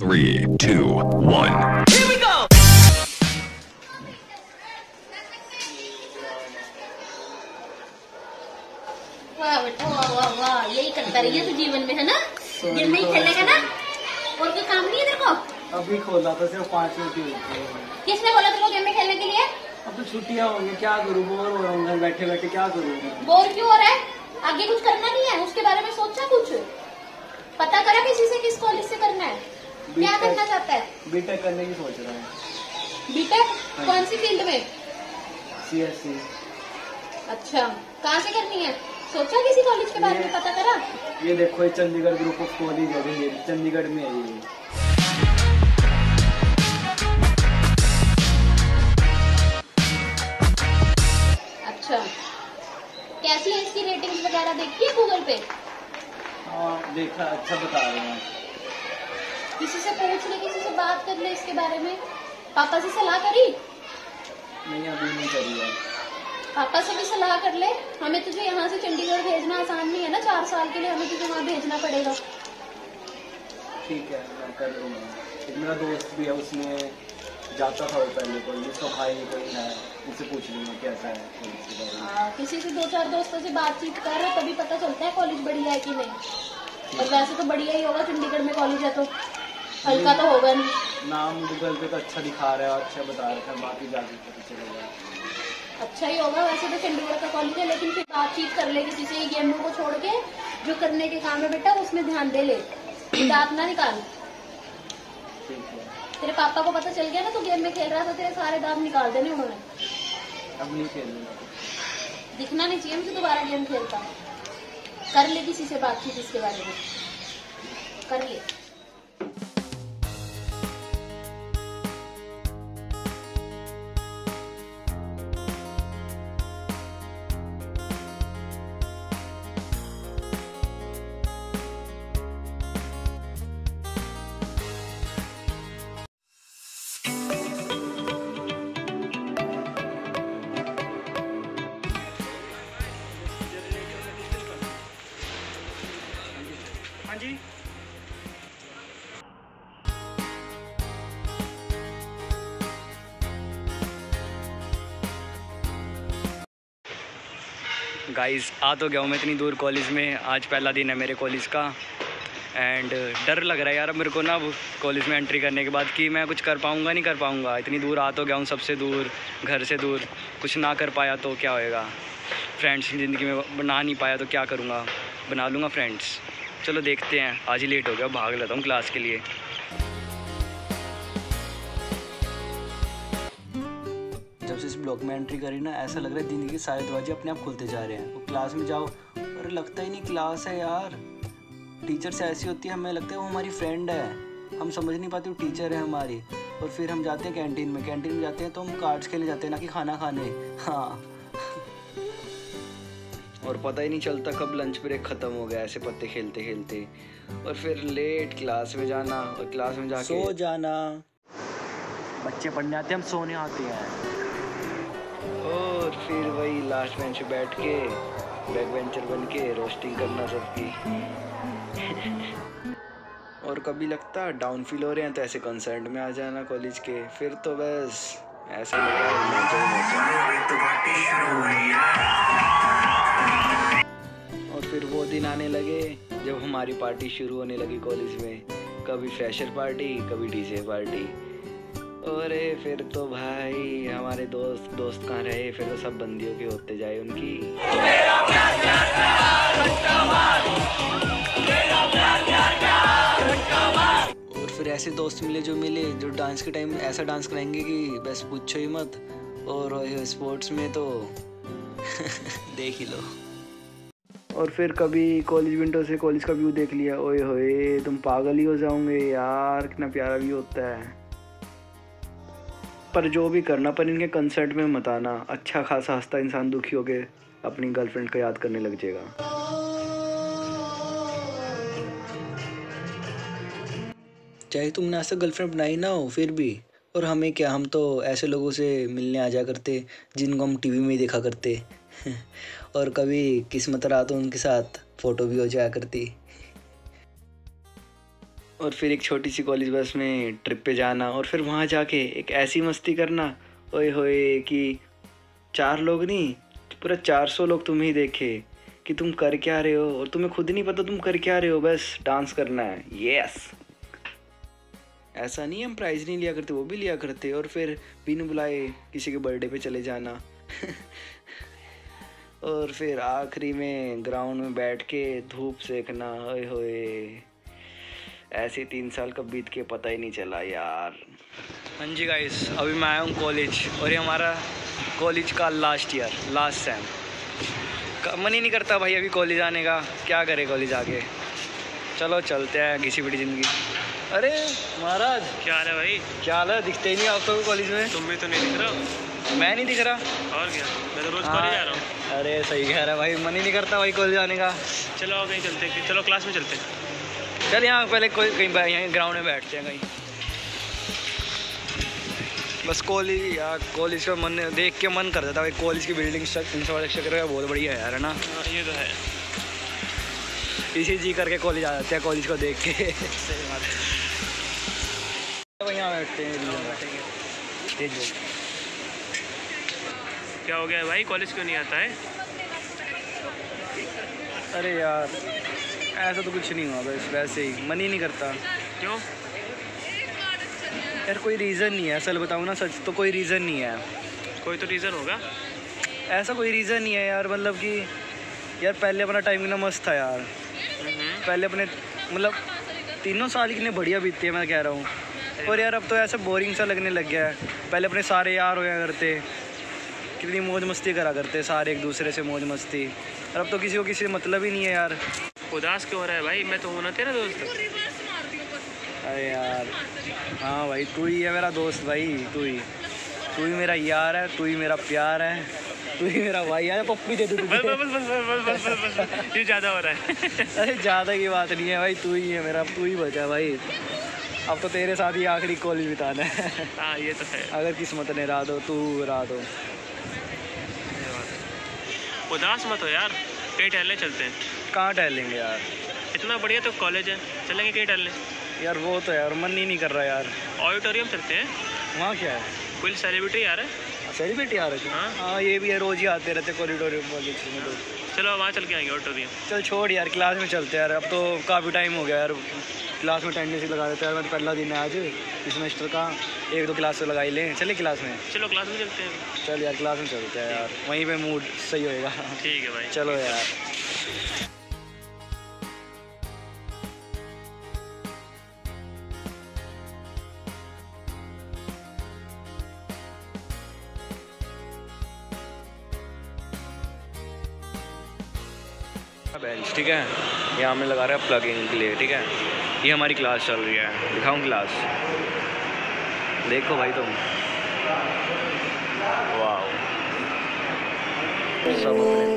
Three, two, one. वाह बेटा वाह वाह वाह यही करता रहिए तो जीवन में है ना? गेम नहीं खेलेगा ना और कोई काम नहीं है तेरे को? अभी खोला था सिर्फ़ पाँच मिनट ही किसने बोला तेरे को गेम में खेलने के लिए? अब तो छुट्टियाँ होंगी क्या करूँ? बोर हो रहा हूँ बैठे बैठे क्या करूँ? बोर क्यों हो रहा है? आगे कुछ करना नहीं है उसके बारे में सोचा कुछ? पता करा किसी से किस कॉलेज से करना है? क्या करना चाहता है? बीटेक करने की सोच रहा हूँ। बीटेक कौन सी फ़ील्ड में? सी एस सी अच्छा कहाँ से करनी है? सोचा किसी कॉलेज के बारे में पता करा? ये देखो ये चंडीगढ़ ग्रुप ऑफ़ कॉलेज है चंडीगढ़ में है ये। अच्छा। कैसी है इसकी रेटिंग्स वगैरह? देखी है गूगल पे? हाँ देखा अच्छा बता रहे हैं। किसी से पूछ ले किसी से बात कर ले इसके बारे में? पापा से सलाह करी? नहीं अभी नहीं करी है। पापा से भी सलाह कर ले। हमें तुझे यहाँ से चंडीगढ़ भेजना आसान नहीं है ना? चार साल के लिए हमें तुझे वहाँ भेजना पड़ेगा। ठीक है मैं कर लूँगा। मेरा दोस्त भी है उसमें जाता था वो पहले कॉलेज उसका भाई कोई है। उससे पूछ लूँगा कैसा है आ, किसी से दो चार दोस्तों से बातचीत कर तभी पता चलता है कॉलेज बढ़िया है कि नहीं। और वैसे तो बढ़िया ही होगा चंडीगढ़ में कॉलेज है तो। हल्का तो होगा नहीं। नाम गूगल पे तो अच्छा दिखा रहा है और अच्छा बता रहा है बाकी जाके पता चलेगा। अच्छा ही होगा वैसे तो चंडीगढ़ का कॉलेज है लेकिन फिर बातचीत कर ले किसी से गेमों को छोड़ के जो करने के काम है बेटा उसमें ध्यान दे ले। दांत ना निकाल। तेरे पापा को पता चल गया ना तू गेम में खेल रहा था तेरे सारे दांत निकाल देने उन्होंने। अब नहीं खेलूँगा दिखना नहीं चाहिए मुझे दोबारा गेम खेलता। कर ले किसी से बातचीत इसके बारे में। कर ले। गाइस आ तो गया हूँ मैं इतनी दूर कॉलेज में। आज पहला दिन है मेरे कॉलेज का। एंड डर लग रहा है यार मेरे को ना कॉलेज में एंट्री करने के बाद कि मैं कुछ कर पाऊँगा, नहीं कर पाऊँगा। इतनी दूर आ तो गया हूँ सबसे दूर, घर से दूर। कुछ ना कर पाया तो क्या होएगा? फ्रेंड्स ज़िंदगी में बना नहीं पाया तो क्या करूँगा? बना लूँगा फ्रेंड्स चलो देखते हैं। आज ही लेट हो गया, भाग लेता हूँ क्लास के लिए। ब्लॉक में एंट्री करी ना ऐसा लग रहा है ज़िंदगी के सारे दरवाजे अपने आप खुलते जा रहे हैं। वो क्लास में जाओ और लगता ही नहीं क्लास है यार। टीचर से ऐसी होती है हमें लगता है वो हमारी फ्रेंड है। हम समझ नहीं पाते वो टीचर है हमारी। और फिर हम जाते हैं कैंटीन में कैंटीन में जाते हैं तो हम कार्ड्स खेलने जाते हैं ना कि खाना खाने। हाँ। और पता ही नहीं चलता कब लंच ब्रेक ख़त्म हो गया ऐसे पत्ते खेलते खेलते। और फिर लेट क्लास में जाना और क्लास में जाके सो जाना। बच्चे पढ़ने आते हैं हम सोने आते हैं। और फिर वही लास्ट बेंच पे बैठ के बैक बन के रोस्टिंग करना सबकी। और कभी लगता डाउन फील हो रहे हैं तो ऐसे कंसर्ट में आ जाना कॉलेज के, फिर तो बस ऐसे। और फिर वो दिन आने लगे जब हमारी पार्टी शुरू होने लगी कॉलेज में। कभी फ्रेशर पार्टी कभी डीजे पार्टी और फिर तो भाई हमारे दोस्त दोस्त कहाँ रहे? फिर तो सब बंदियों के होते जाए उनकी। और फिर ऐसे दोस्त मिले जो मिले जो डांस के टाइम ऐसा डांस कराएँगे कि बस पूछो ही मत। और स्पोर्ट्स में तो देख ही लो। और फिर कभी कॉलेज विंडो से कॉलेज का व्यू देख लिया। ओए होए तुम पागल ही हो जाओगे यार कितना प्यारा व्यू होता है। पर जो भी करना, पर इनके कंसर्ट में मत आना। अच्छा खासा हंसता इंसान दुखी हो के अपनी गर्लफ्रेंड को याद करने लग जाएगा। चाहे तुमने ऐसा गर्लफ्रेंड बनाई ना हो, फिर भी। और हमें क्या, हम तो ऐसे लोगों से मिलने आ जा करते, जिनको हम टीवी में ही देखा करते। और कभी किस्मत रहा तो उनके साथ फ़ोटो भी हो जाया करती। और फिर एक छोटी सी कॉलेज बस में ट्रिप पे जाना और फिर वहाँ जाके एक ऐसी मस्ती करना। ओए होए कि चार लोग नहीं पूरा चार सौ लोग तुम्हें ही देखे कि तुम कर क्या रहे हो और तुम्हें खुद नहीं पता तुम कर क्या रहे हो, बस डांस करना है। यस ऐसा नहीं, हम प्राइज़ नहीं लिया करते, वो भी लिया करते और फिर बिन बुलाए किसी के बर्थडे पे चले जाना। और फिर आखिरी में ग्राउंड में बैठ के धूप सेकना, ओए होए। ऐसे तीन साल कब बीत के पता ही नहीं चला यार। हाँ जी गाइस अभी मैं आया हूँ कॉलेज और ये हमारा कॉलेज का लास्ट ईयर लास्ट सेम मन ही नहीं करता भाई अभी कॉलेज आने का। क्या करे कॉलेज आके? चलो चलते हैं घिसी पिटी ज़िंदगी। अरे महाराज! क्या हाल है भाई? क्या हाल है? दिखते ही नहीं आप तो कॉलेज में। तुम भी तो नहीं दिख रहा हो? मैं नहीं दिख रहा। और क्या? मैं तो रोज हाँ। कॉलेज जा रहा हूँ। अरे सही कह रहा है भाई। मन ही नहीं करता भाई कॉलेज आने का। चलो आओ कहीं चलते चलो क्लास में चलते हैं। चल यहाँ पहले कोई कहीं बा- यहीं ग्राउंड में बैठते हैं कहीं। बस कॉलेज यार कॉलेज का मन देख के मन कर जाता भाई कॉलेज की बिल्डिंग इंफ्रास्ट्रक्चर है बहुत बढ़िया है यार है ना? हाँ ये तो है। इसी जी करके कॉलेज आ जाते हैं कॉलेज को देख के। सही बात है। यहाँ बैठते हैं क्या हो गया भाई? कॉलेज क्यों नहीं आता है? अरे यार ऐसा तो कुछ नहीं हुआ बस वैसे ही। मन ही नहीं करता। क्यों? यार कोई रीज़न नहीं है असल बताऊँ ना सच तो कोई रीज़न नहीं है। कोई तो रीज़न होगा। ऐसा कोई रीज़न नहीं है यार मतलब कि यार पहले अपना टाइम कितना मस्त था यार। हम्म, पहले अपने मतलब तीनों साल कितने बढ़िया बीतते हैं मैं कह रहा हूँ। और यार अब तो ऐसा बोरिंग सा लगने लग गया है। पहले अपने सारे यार होया करते। कितनी मौज मस्ती करा करते सारे एक दूसरे से मौज मस्ती। और अब तो किसी को किसी से मतलब ही नहीं है यार। उदास क्यों हो रहा है भाई? मैं तो होना तेरा दोस्त। अरे यार। हाँ भाई तू ही है मेरा दोस्त भाई तू ही। तू ही मेरा यार है तू ही मेरा प्यार है तू ही मेरा भाई यार पप्पी दे दू बस बस बस बस बस बस ये ज़्यादा हो रहा है। अरे ज़्यादा की बात नहीं है भाई तू ही है मेरा तू ही बचा भाई। अब तो तेरे साथ ही आखिरी कॉलेज बिताना है। हाँ ये तो है। अगर किस्मत ने रात दो तू रात दो। उदास मत हो यार। पेट हले चलते हैं। कहाँ टहलेंगे यार? इतना बढ़िया तो कॉलेज है। चलेंगे कहीं टहलने? यार वो तो यार मन ही नहीं कर रहा यार। ऑडिटोरियम चलते हैं। वहाँ क्या है? कोई सेलिब्रिटी यार है? सेलिब्रिटी रहे हाँ। हाँ। ये भी है रोज ही आते रहते कॉरिडोर कॉलेज में तो चलो वहाँ चल के आएँगे ऑडिटोरियम चल छोड़ यार क्लास में चलते यार। अब तो काफ़ी टाइम हो गया यार। क्लास में अटेंडेंस ही लगा देते हैं। यार मैं तो पहला दिन है आज। इस सेमेस्टर का। एक दो क्लास तो लगा ही लें। चले क्लास में? चलो क्लास में चलते हैं। चल यार क्लास में चलते हैं यार। वहीं पे मूड सही होएगा। ठीक है भाई। चलो यार। ठीक है? ये हमने लगा रहा है प्लगिंग के लिए, ठीक है? ये हमारी क्लास चल रही है। दिखाऊँ क्लास देखो भाई तुम। वाह सब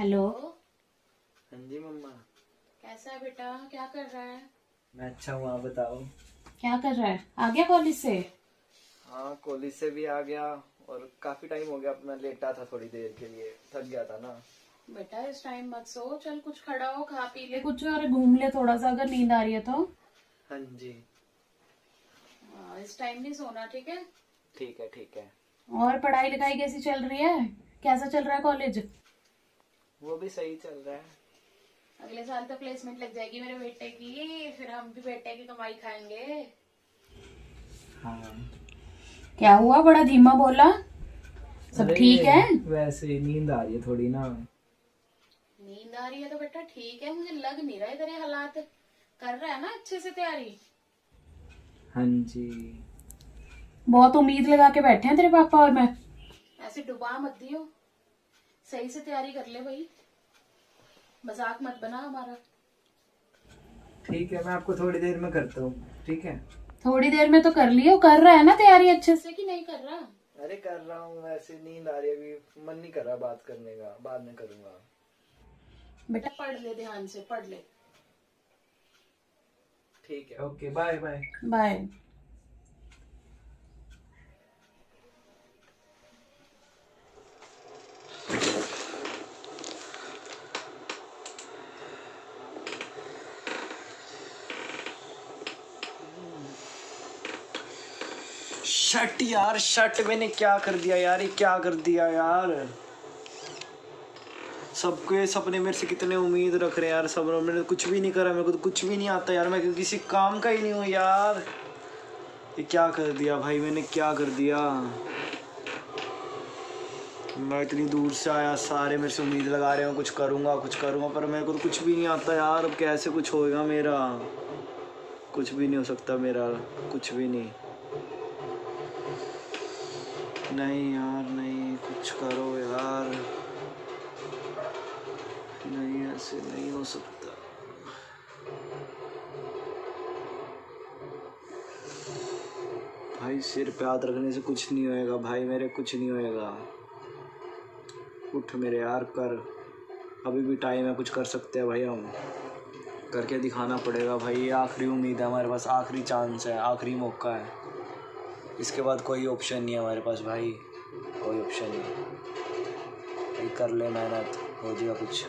हेलो। हाँ जी मम्मा। कैसा है बेटा? क्या कर रहा है? मैं अच्छा हूँ आप बताओ। क्या कर रहा है? आ गया कॉलेज से? हाँ कॉलेज से भी आ गया और काफ़ी टाइम हो गया मैं लेटा था थोड़ी देर के लिए। थक गया था ना। बेटा इस टाइम मत सो। चल कुछ खड़ा हो खा पी ले। कुछ और घूम ले थोड़ा सा अगर नींद आ रही है तो। हाँ जी। हाँ, इस टाइम नहीं सोना ठीक है? ठीक है ठीक है। और पढ़ाई लिखाई कैसी चल रही है? कैसा चल रहा है कॉलेज? वो भी सही चल रहा है। अगले साल तो प्लेसमेंट लग जाएगी मेरे बेटे की फिर हम भी बेटे की कमाई खाएँगे। हाँ। क्या हुआ? बड़ा धीमा बोला। सब ठीक है? वैसे नींद आ रही है थोड़ी ना। नींद आ रही है तो बेटा ठीक है मुझे लग नहीं रहा है तेरे हालात। कर रहा है ना अच्छे से तैयारी? हाँ जी। बहुत उम्मीद लगा के बैठे हैं तेरे पापा और मैं। ऐसे डुबा मत दियो। सही से तैयारी कर ले भाई। मज़ाक मत बना हमारा। ठीक है मैं आपको थोड़ी देर में करता हूँ। ठीक है? थोड़ी देर में तो कर लियो कर रहा है ना तैयारी अच्छे से? कि नहीं कर रहा? अरे कर रहा हूँ वैसे नींद आ रही है अभी। मन नहीं कर रहा बात करने का बाद में करूँगा। बेटा पढ़ ले ध्यान से पढ़ ले। ठीक है। Okay bye bye. Bye. Shut यार शर्ट मैंने क्या कर दिया यार, ये क्या कर दिया यार? सबके सपने मेरे से कितने उम्मीद रख रहे हैं यार, सब मैंने कुछ भी नहीं करा, मेरे को तो कुछ भी नहीं आता यार, मैं किसी काम का ही नहीं हूँ यार। ये क्या कर दिया भाई, मैंने क्या कर दिया? मैं इतनी दूर से आया, सारे मेरे से उम्मीद लगा रहे हो, कुछ करूँगा कुछ करूँगा, पर मेरे को तो कुछ भी नहीं आता यार, अब कैसे कुछ होएगा मेरा? कुछ भी नहीं हो सकता मेरा, कुछ भी नहीं। नहीं यार, नहीं, कुछ करो यार। नहीं, ऐसे नहीं हो सकता। भाई, सिर पे हाथ रखने से कुछ नहीं होएगा। भाई, मेरे कुछ नहीं होएगा। उठ मेरे यार, कर। अभी भी टाइम है, कुछ कर सकते हैं भाई हम। करके दिखाना पड़ेगा। भाई, ये आखिरी उम्मीद है, हमारे पास आखिरी चांस है, आखिरी मौका है। इसके बाद कोई ऑप्शन नहीं है हमारे पास भाई। कोई ऑप्शन नहीं। कर ले मेहनत हो जाएगा कुछ।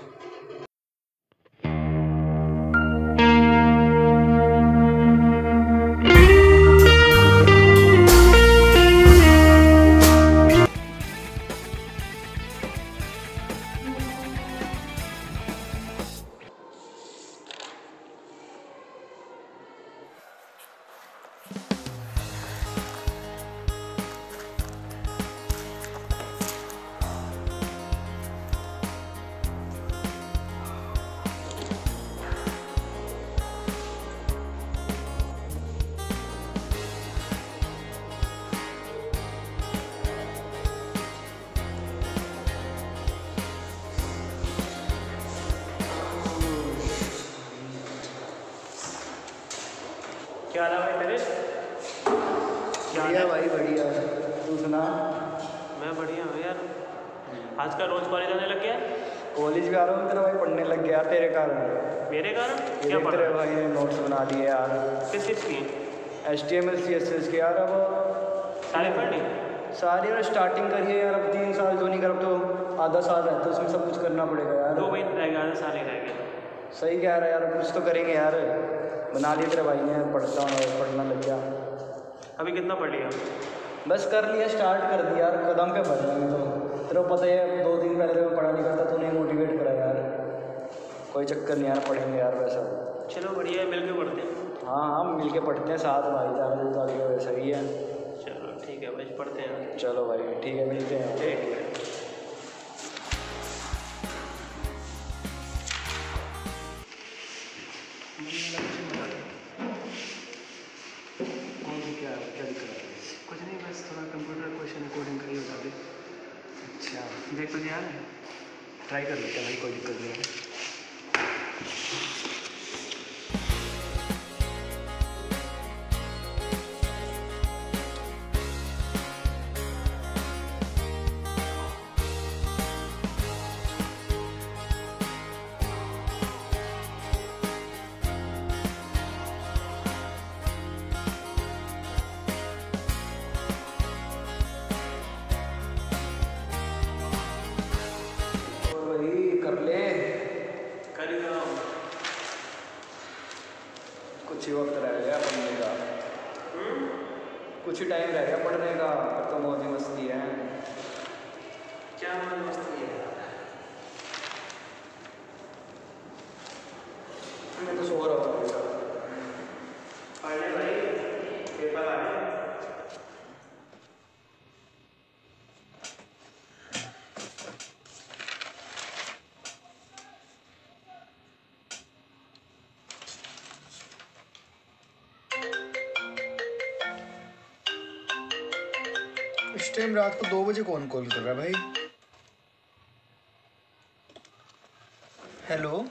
क्या नाम है तेरे बढ़िया भाई बढ़िया। तू सुना? मैं बढ़िया हूँ यार। आजकल रोज कॉलेज आने लग गया? कॉलेज भी आ रहा हूँ तेरा भाई पढ़ने लग गया तेरे कारण। मेरे कारण? क्या पढ़? तेरे भाई ने नोट्स बना दिए यार। किस चीज़ की? H T M L C S S के यार अब। सारे पढ़ ली सारी यार स्टार्टिंग करिए यार अब तीन साल जो नहीं कर तो आधा साल रहता है उसमें सब कुछ करना पड़ेगा यार। दो महीने रह गया आधा साल ही रह गया सही कह रहा है यार कुछ तो करेंगे यार। बना लिए तेरे भाई ने पढ़ता हूँ पढ़ना लग गया। अभी कितना पढ़ लिया? बस कर लिया स्टार्ट कर दिया यार कदम पे बढ़ रहे तो। तेरे को पता है दो दिन पहले तो मैं पढ़ा नहीं करता तूने मोटिवेट करा यार। कोई चक्कर नहीं यार पढ़ेंगे यार वैसा। चलो बढ़िया है मिल के पढ़ते हैं। हाँ हाँ मिल के पढ़ते हैं साथ भाईचारा जो तो आगे वैसा ही है। चलो ठीक है भाई पढ़ते हैं। चलो भाई ठीक है मिलते हैं। ठीक तुझे याद है। ट्राई कर लेते हैं भाई कोई दिक्कत नहीं है। टाइम रात को दो बजे कौन कॉल कर रहा है भाई? हेलो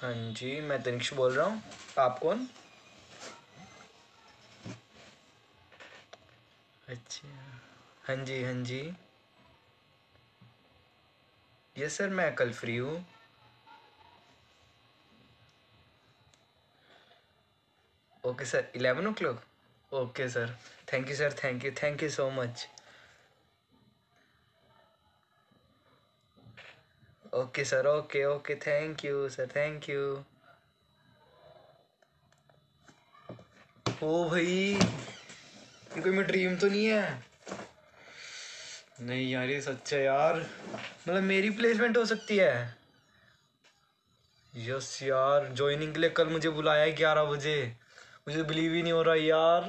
हाँ जी, मैं तनिक्ष बोल रहा हूँ। आप कौन? अच्छा। हाँ जी हाँ जी। यस सर मैं कल फ्री हूँ। Okay sir eleven o'clock okay sir thank you sir thank you thank you so much okay sir okay okay thank you sir thank you ओ भाई, ये कोई मेरा ड्रीम तो नहीं है? नहीं यार, ये सच है यार। मतलब मेरी प्लेसमेंट हो सकती है। यस यार. ज्वाइनिंग के लिए कल मुझे बुलाया है ग्यारह बजे। मुझे बिलीव ही नहीं हो रहा यार।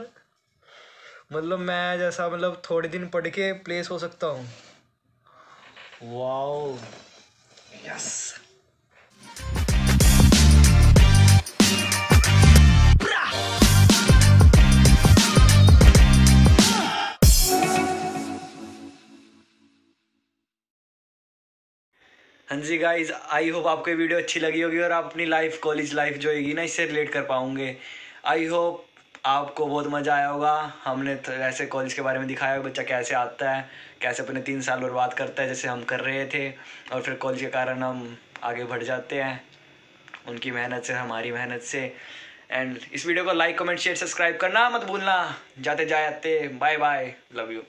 मतलब मैं जैसा मतलब थोड़े दिन पढ़ के प्लेस हो सकता हूँ। वाओ यस हाँ जी गाइज़ आई होप आपको वीडियो अच्छी लगी होगी और आप अपनी लाइफ कॉलेज लाइफ जो होगी ना, इससे रिलेट कर पाओगे। आई होप आपको बहुत मज़ा आया होगा। हमने तो ऐसे कॉलेज के बारे में दिखाया बच्चा कैसे आता है, कैसे अपने तीन साल बर्बाद करता है, जैसे हम कर रहे थे, और फिर कॉलेज के कारण हम आगे बढ़ जाते हैं, उनकी मेहनत से, हमारी मेहनत से। एंड इस वीडियो को लाइक कमेंट शेयर सब्सक्राइब करना मत भूलना। जाते जाते बाय बाय लव यू